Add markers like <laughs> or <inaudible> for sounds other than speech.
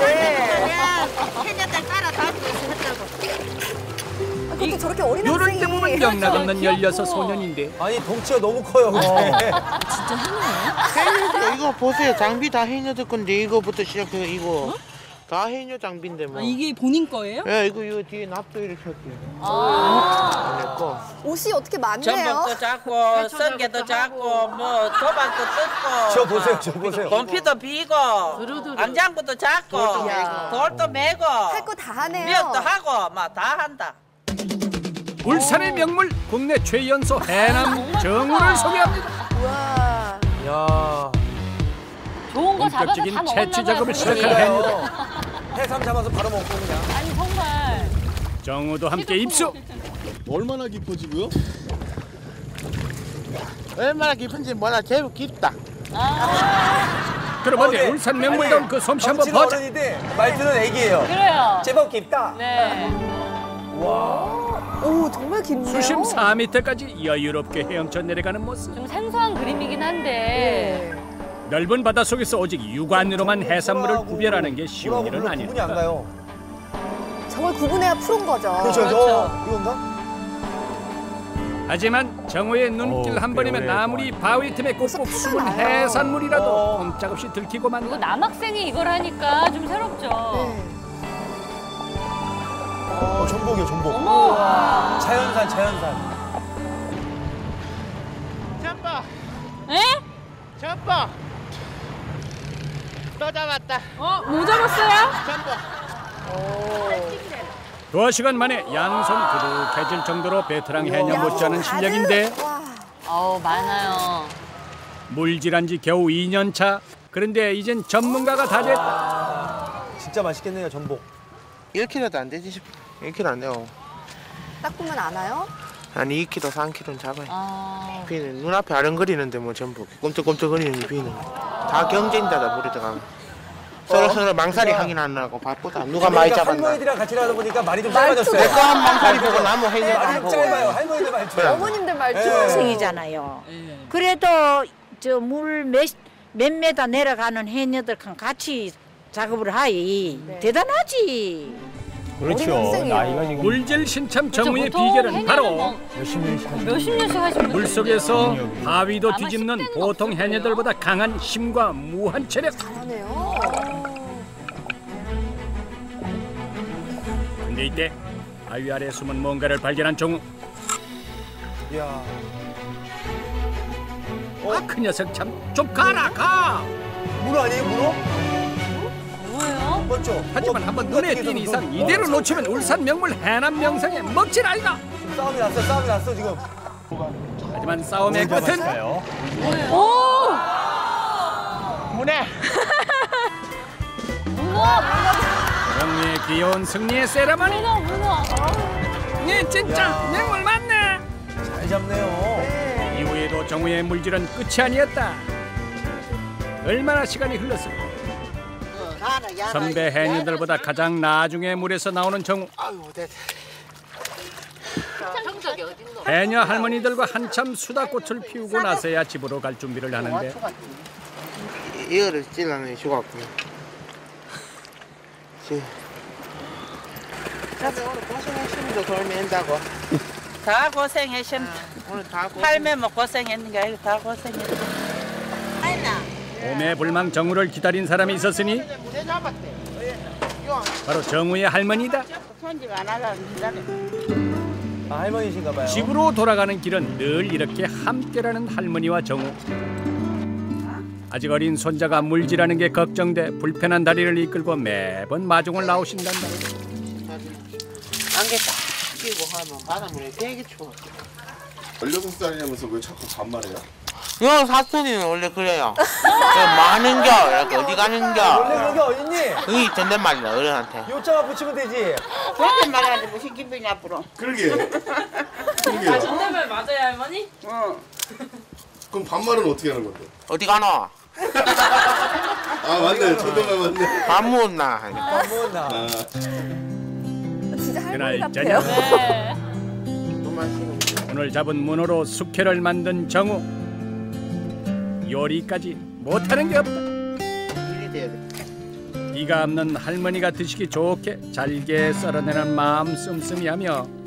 네. 해녀들 따라 다니고 있었다고. 그것도 저렇게 어린 요럴 학생이 때 보면 영락 없는 귀엽고. 16 소년인데 아니 덩치가 너무 커요. 근데. <laughs> 해녀 이거 보세요 장비 다 해녀들 건데 이거부터 시작해서 이거 다 해녀 장비인데 뭐. 아, 이게 본인 거예요? 예 이거 이거 뒤에 납도 이렇게 할게요. 아. 내 거. 옷이 어떻게 많네요. 전복도 잡고 썬개도 잡고 뭐 도박도 뜯고 저 보세요, 저 보세요. 돈피도 비고 안장구도 잡고 돌도 메고 할 거 다 하네요. 미역도 하고 막 다 한다. 울산의 명물 국내 최연소 해남 정우를 소개합니다. 우와. 야. 좋은 거 잡아서 본격적인 다 먹었나 채취 봐요. 작업을 선생님. 시작한. 그러니까요. 해삼 잡아서 바로 먹고 그냥. 아니 정말. 정우도 함께 입수. 얼마나 깊어지고요? 얼마나 깊은지 몰라 제법 깊다. 그럼 어디 네. 울산 명물다운 그 솜씨 한번 보자. 어른인데 말투는 애기예요. 그래요. 제법 깊다. 네. 오 정말 깊네요. 수심 4m까지 여유롭게 헤엄쳐 내려가는 모습. 좀 생소한 그림이긴 한데. 네. 넓은 바다 속에서 오직 육안으로만 해산물을 물하고 구별하는 게 쉬운 일은 구분이 안. 가요. 정말 구분해야 프로인 거죠. 그렇죠. 그렇죠. 저 이건가? 하지만 정우의 눈길 어, 한 번이면 배우의 아무리 바위 틈에 꼭꼭 숨은 나요. 해산물이라도 어. 꼼짝없이 들키고만 이거 남학생이 이걸 하니까 좀 새롭죠. 네. 어, 전복이요, 전복. 어머. 자연산, 자연산. 에? 잡아. 또 잡았다. 어? 뭐 잡았어요? 잡아. 두 시간 만에 양손 그득해질 정도로 베테랑 해녀 못지않은 실력인데 와. 어우 많아요. 물질한 지 겨우 2년 차. 그런데 이젠 전문가가 다 됐다. 진짜 맛있겠네요, 전복. 1kg도 안 되지 싶어. 1kg 안 돼요. 딱 보면 아나요? 아니 2kg, 3kg는 잡아요. 아. 비는 눈앞에 아른거리는데 뭐 전부 꿈틀꿈틀거리는 비는 다 경쟁자다 물에 들어가면. 서로 서로 망사리 하긴 안 나고 바쁘다. 누가 많이 그러니까 잡았나. 할머니들이랑 같이 일하다 보니까 말이 좀. 짧아졌어요. 내거 한 망사리 보고 나무 해녀 말이 보고. 짧아요, 할머니들 말투. 그래. 어머님들 말투. 네. 생이잖아요. 그래도 저 물몇몇 메다 내려가는 해녀들랑 같이 작업을 하이 네. 대단하지. 어린 학생이에요. 물질 신참 정우의 보통 비결은 바로 뭐 몇십 년씩 하신 분들. 물속에서 바위도 아마 뒤집는 10대는 보통 해녀들보다 강한 힘과 무한 체력. 잘하네요. 근데 이때 바위 아래 숨은 뭔가를 발견한 정우. 이야. 아, 그 녀석 참 좀 가라 가. 문어 아니에요, 문어? 맞죠? 하지만 어, 한번 문어 눈에 띈게 이상 좀- 이대로 어, 놓치면 울산 명물 해남 명성의 먹질 아니다. 지금 싸움이 났어, 싸움이 났어 지금. 하지만 싸움의 끝은 오! 문에 정리의 귀여운 승리의 세레머니. 문어 문어. 네 진짜 명물 맞네. 잘 잡네요. 이후에도 정우의 물질은 끝이 아니었다. 얼마나 시간이 흘렀을까? 선배 해녀들보다 가장 나중에 물에서 나오는 정우. 됐다. 해녀 할머니들과 한참 수다꽃을 피우고 나서야 집으로 갈 준비를 하는데 이거를 찔러내. 다들 오늘 고생했습니다. 돌맨다고. 다 고생했습니다. 오늘 다 고생. 할매 뭐 고생했는 게 아니고 다 고생했어. 봄에 불망 정우를 기다린 사람이 있었으니. 바로 정우의 할머니다. 아, 할머니신가 봐요. 집으로 돌아가는 길은 늘 이렇게 함께라는 할머니와 정우. 아직 어린 손자가 물질하는 게 걱정돼 불편한 다리를 이끌고 매번 마중을 나오신단다. 안개 딱 끼고 하면 바닷물에 되게 추워. 16살이라면서 왜 자꾸 반말해요? 요 사투리는 원래 그래요. 많은겨 이렇게 어디 원래 가는겨. 그런 게 어딨니? 이 존댓말이야 어른한테. 요자만 붙이면 되지. 그렇게 말하지 무슨 기분이 앞으로. 그러게. 그러게요. 정말 맞아요 할머니? 어. 그럼 반말은 어떻게 하는 건데? 어디 가노? 아 맞네. 존댓말 맞네. 밥 먹었나? 안 먹었나? 아, 진짜 할머니 그날 같아요. 저녁 네. 오늘 잡은 문어로 숙회를 만든 정우. 요리까지 못하는 게 없다. 끼가 없는 할머니가 드시기 좋게 잘게 썰어내는 마음 씀씀이하며